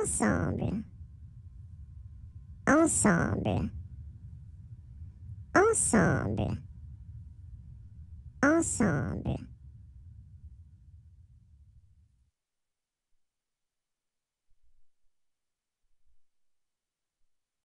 ensemble, ensemble, ensemble, ensemble.